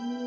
Mm.